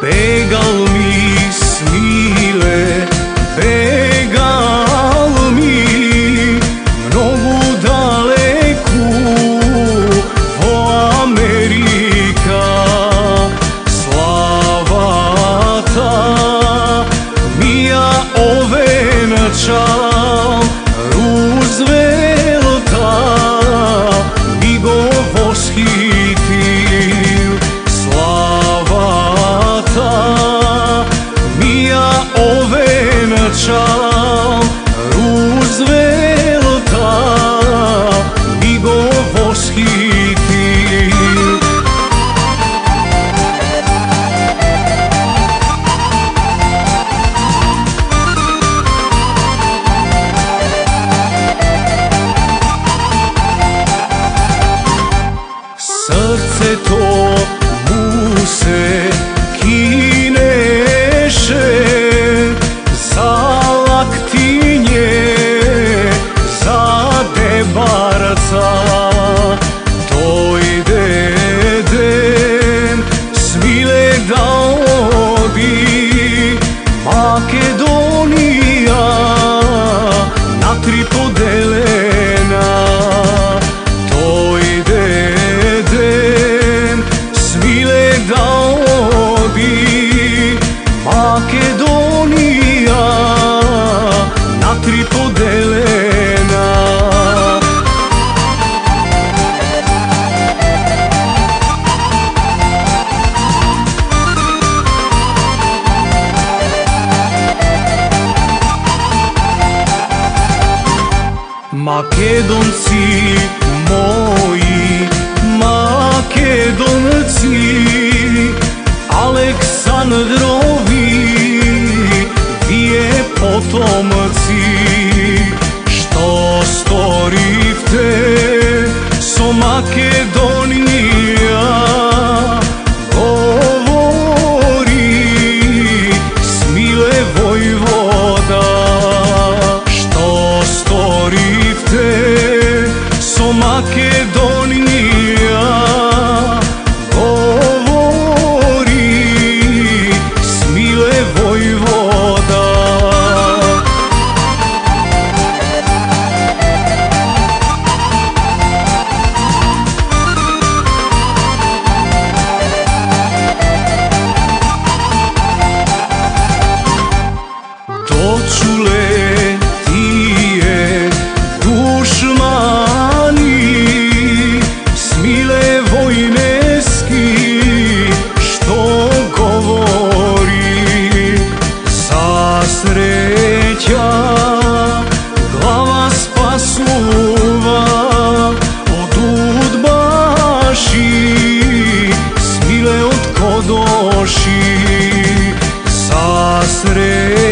They go ovena child. Македонци мои, македонци, Александрови, вие потомци, што сторивте со Македонци? și s-a sre.